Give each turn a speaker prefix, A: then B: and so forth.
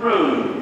A: Room.